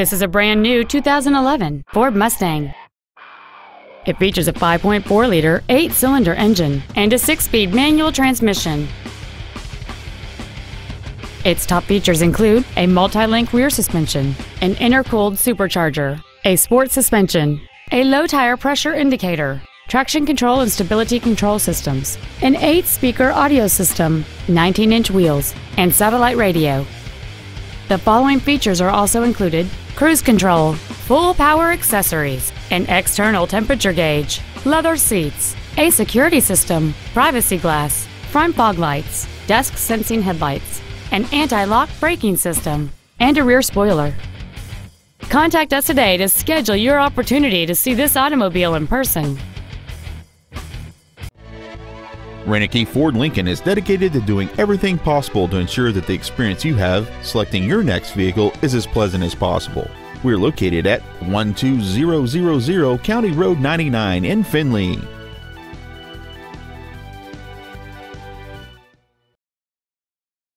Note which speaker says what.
Speaker 1: This is a brand new 2011 Ford Mustang. It features a 5.4 liter, 8 cylinder engine and a 6 speed manual transmission. Its top features include a multi link rear suspension, an intercooled supercharger, a sport suspension, a low tire pressure indicator, traction control and stability control systems, an 8 speaker audio system, 19 inch wheels, and satellite radio. The following features are also included cruise control, full power accessories, an external temperature gauge, leather seats, a security system, privacy glass, front fog lights, dusk sensing headlights, an anti lock braking system, and a rear spoiler. Contact us today to schedule your opportunity to see this automobile in person.
Speaker 2: Reineke Ford Lincoln is dedicated to doing everything possible to ensure that the experience you have selecting your next vehicle is as pleasant as possible. We're located at 12000 County Road 99 in Findlay.